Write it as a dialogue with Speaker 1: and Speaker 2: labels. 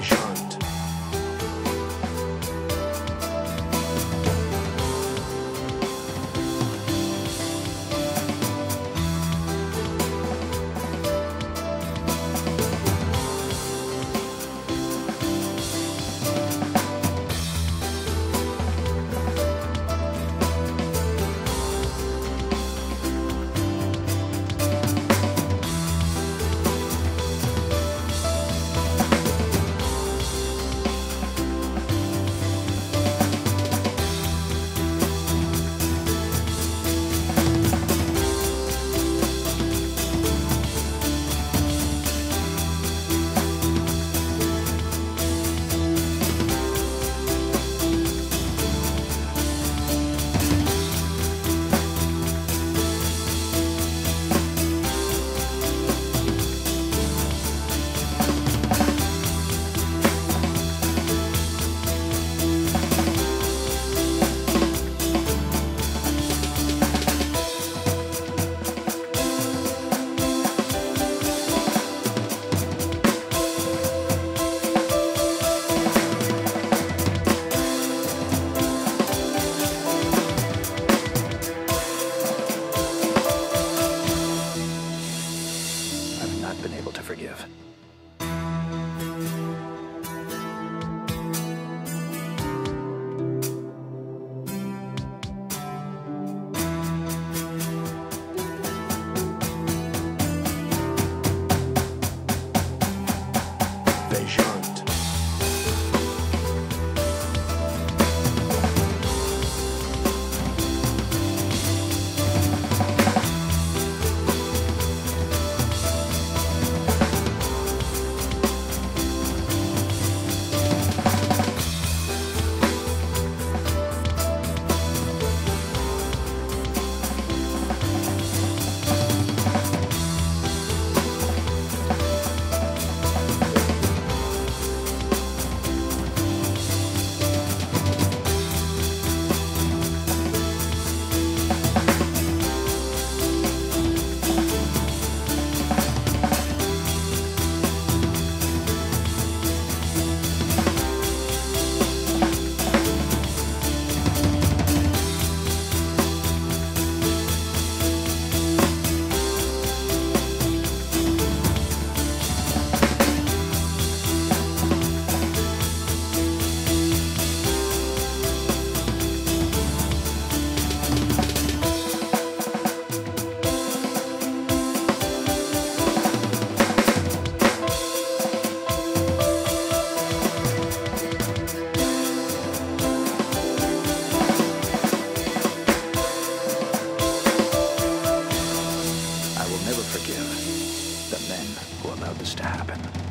Speaker 1: station. this to happen.